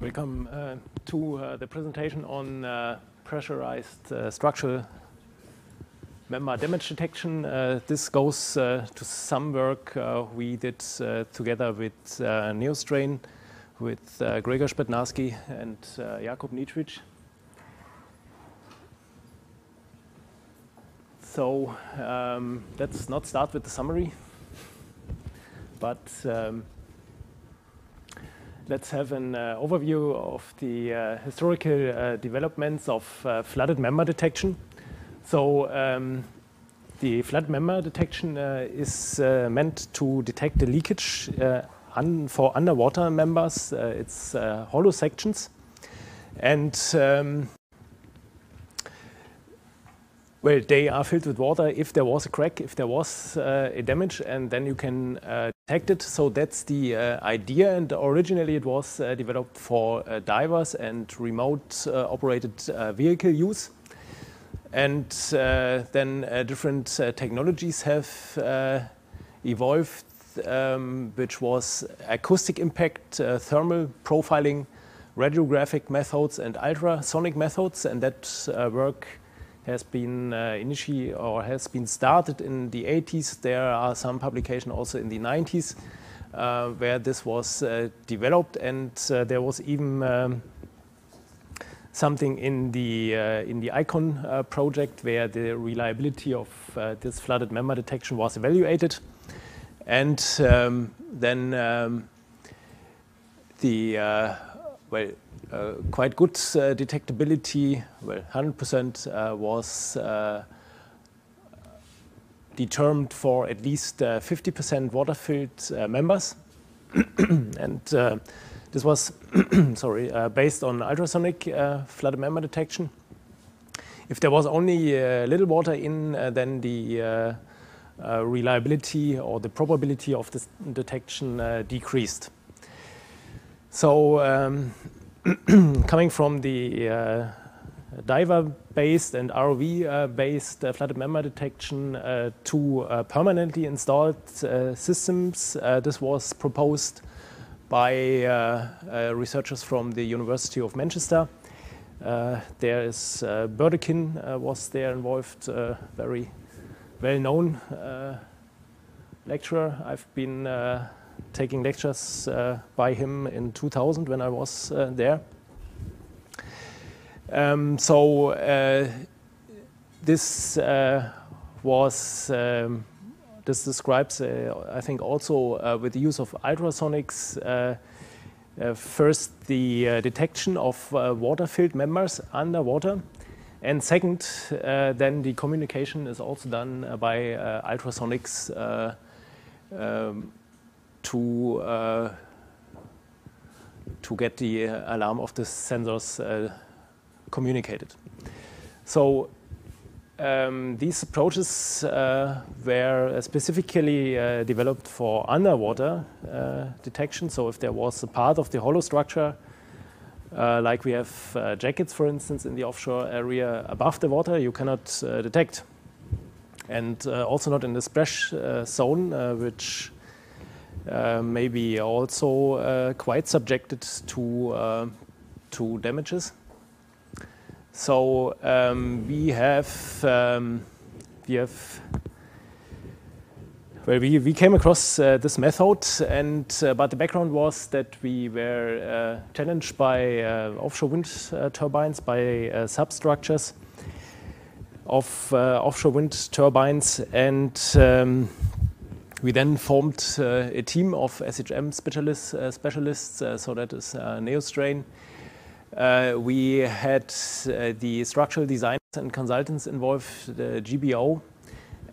Welcome uh, to uh, the presentation on uh, pressurized structural member damage detection. this goes to some work we did together with Neostrain, with Gregor Spetnarski and Jakub Nitric. So um, let's not start with the summary, but um, let's have an uh, overview of the uh, historical uh, developments of flooded member detection. So um, the flooded member detection is meant to detect the leakage un for underwater members. it's hollow sections. And um, well, they are filled with water if there was a crack, if there was uh, a damage, and then you can uh, it. So that's the uh, idea. And originally it was uh, developed for uh, divers and remote uh, operated vehicle use. And then different technologies have evolved, um, which was acoustic impact, thermal profiling, radiographic methods, and ultrasonic methods. And that work has been uh, initiated or has been started in the 80s. There are some publications also in the 90s uh, where this was uh, developed, and uh, there was even um, something in the uh, in the ICON uh, project where the reliability of this flooded member detection was evaluated, and um, then um, the well uh, quite good uh, detectability. Well, 100% uh, was uh, determined for at least uh, 50% water-filled uh, members. and this was sorry, based on ultrasonic flooded member detection. If there was only little water in, then the reliability or the probability of this detection decreased. So um, coming from the uh, diver-based and ROV-based uh, flooded member detection uh, to uh, permanently installed uh, systems, uh, this was proposed by researchers from the University of Manchester. there is Burdekin was there involved, very well-known lecturer. I've been taking lectures uh, by him in 2000 when I was uh, there. Um, so uh, this was um, this describes, I think, also with the use of ultrasonics. Uh, first, the uh, detection of uh, water-filled members underwater. And second, then the communication is also done by ultrasonics um, to uh, to get the alarm of the sensors uh, communicated. So um, these approaches uh, were specifically uh, developed for underwater uh, detection. So if there was a part of the hollow structure, uh, like we have jackets, for instance, in the offshore area above the water, you cannot detect. And also not in the splash zone, which maybe also uh, quite subjected to uh, to damages. So um, we have um, we have well, we, we came across uh, this method, and uh, but the background was that we were uh, challenged by offshore wind turbines, by substructures of offshore wind turbines, and um, we then formed uh, a team of SHM specialists, uh, specialists uh, so that is Neostrain. we had the structural designers and consultants involved, the GBO,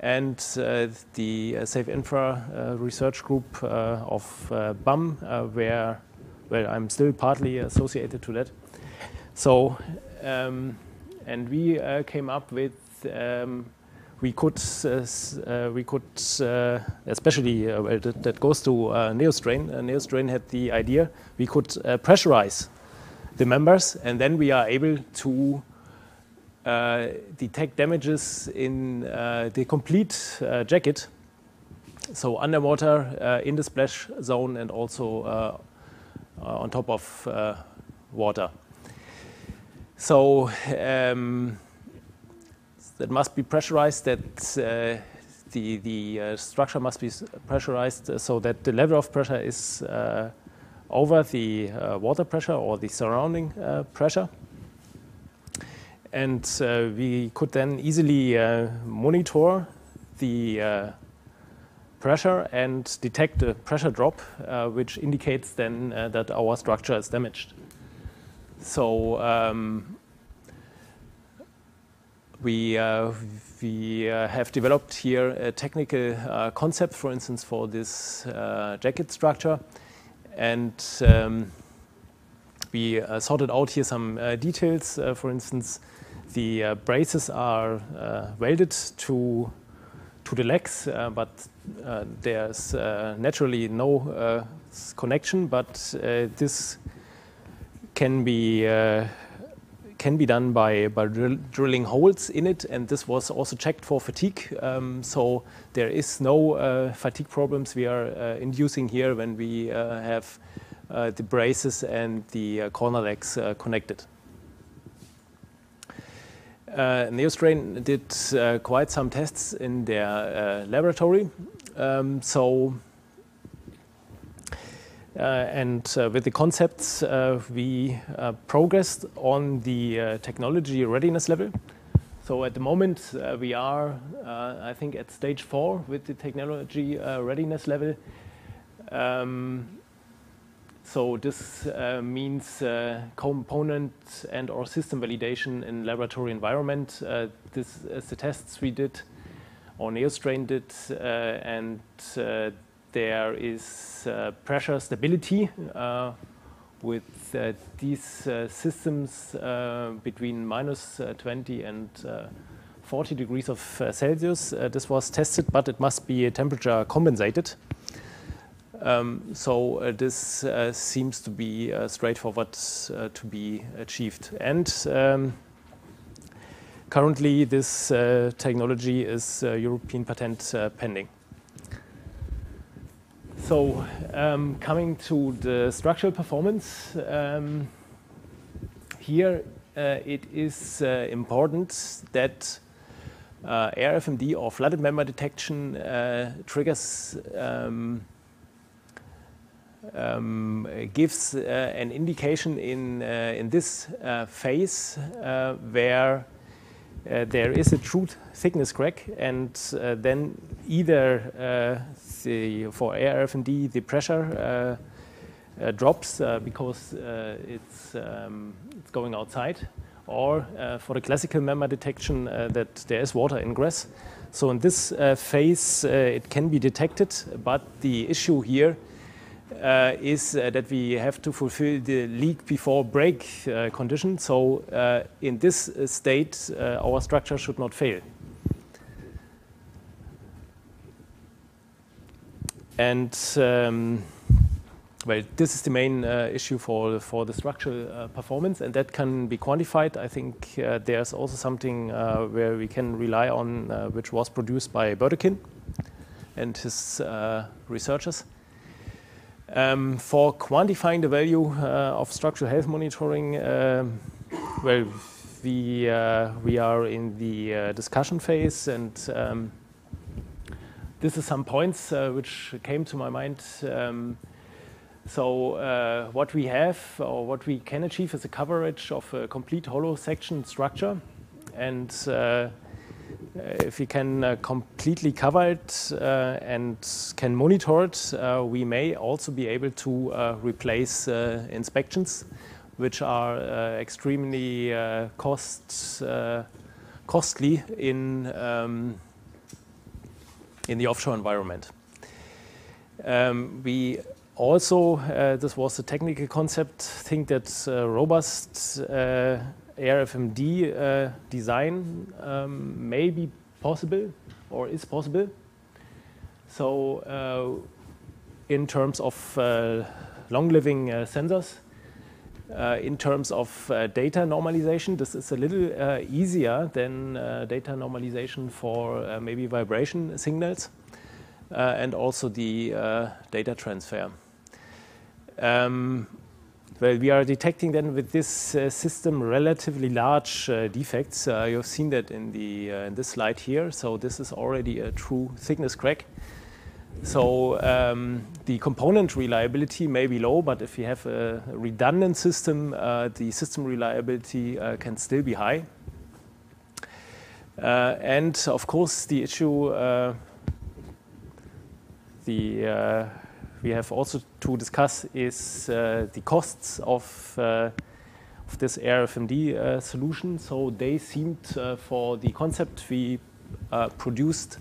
and uh, the uh, Safe Infra uh, research group of BAM, where well, I'm still partly associated to that. So, um, and we came up with um, we could, uh, uh, we could uh, especially well, that, that, goes to Neostrain. Neostrain had the idea we could pressurize the members, and then we are able to uh, detect damages in uh, the complete uh, jacket. So underwater, in the splash zone, and also on top of water. So um, that must be pressurized, that uh, the, the uh, structure must be pressurized so that the level of pressure is uh, over the uh, water pressure or the surrounding uh, pressure. And uh, we could then easily monitor the pressure and detect a pressure drop, which indicates then that our structure is damaged. So um, we, uh, we uh, have developed here a technical uh, concept, for instance, for this uh, jacket structure. And um, we uh, sorted out here some uh, details. for instance, the braces are welded to, to the legs, but there's naturally no connection, but this can be uh, can be done by, by drill, drilling holes in it, and this was also checked for fatigue. Um, so there is no uh, fatigue problems we are uh, inducing here when we uh, have uh, the braces and the uh, corner legs connected. Neostrain did quite some tests in their laboratory. Um, so and uh, with the concepts, uh, we progressed on the technology readiness level. So at the moment, we are, I think, at stage four with the technology readiness level. Um, so this uh, means uh, component and or system validation in laboratory environment. Uh, this is the tests we did or Neostrain did, and there is uh, pressure stability uh, with uh, these systems between minus 20 and 40 degrees of Celsius. this was tested, but it must be temperature compensated. Um, so uh, this uh, seems to be uh, straightforward to be achieved. And um, currently, this technology is European patent pending. So um, coming to the structural performance, um, here uh, it is uh, important that uh, ARFMD or flooded member detection uh, triggers um, um gives uh, an indication in uh, in this phase where there is a through thickness crack, and then either the, for FND, the pressure uh, uh, drops uh, because it's, um, it's going outside, or for the classical member detection that there is water ingress. So in this phase, it can be detected, but the issue here uh, is uh, that we have to fulfill the leak before break uh, condition. So in this state, our structure should not fail. And um, well, this is the main uh, issue for, for the structural uh, performance, and that can be quantified. I think uh, there's also something uh, where we can rely on, uh, which was produced by Burdekin and his uh, researchers. Um, for quantifying the value of structural health monitoring, um, well, we, we are in the discussion phase, and um, this is some points uh, which came to my mind. Um, so uh, what we have or what we can achieve is a coverage of a complete hollow section structure. And uh, if we can uh, completely cover it uh, and can monitor it, uh, we may also be able to replace inspections, which are extremely cost, costly in um, in the offshore environment. Um, we also, uh, this was a technical concept, think that uh, robust uh, ARFMD uh, design um, may be possible or is possible. So uh, in terms of uh, long-living sensors, in terms of data normalization, this is a little easier than data normalization for maybe vibration signals. Uh, and also the uh, data transfer. Um, well, we are detecting then with this uh, system relatively large uh, defects. Uh, you've seen that in the uh, in this slide here. So this is already a through thickness crack. So um, the component reliability may be low, but if you have a redundant system, uh, the system reliability uh, can still be high. and of course, the issue the we have also to discuss is uh, the costs of, uh, of this ARFMD uh, solution. So they seemed for the concept we produced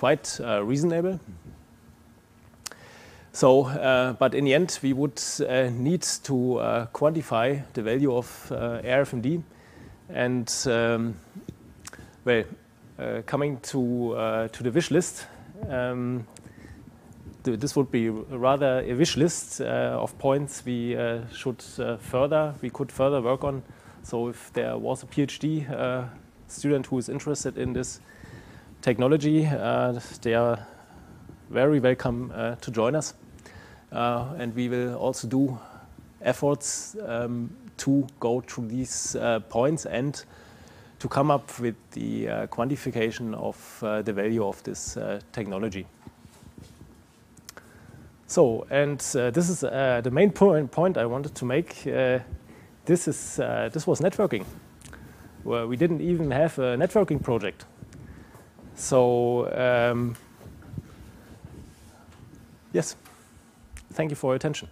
quite reasonable. So, uh, but in the end, we would uh, need to uh, quantify the value of ARFMD. And um, well, coming to, to the wish list, um, this would be rather a wish list uh, of points we uh, should uh, further, we could further work on. So if there was a PhD student who is interested in this technology, they are very welcome to join us. and we will also do efforts um, to go through these uh, points and to come up with the uh, quantification of uh, the value of this technology. So, and uh, this is uh, the main point, point I wanted to make. Uh, this, is, uh, this was networking, we didn't even have a networking project. So, um, yes, thank you for your attention.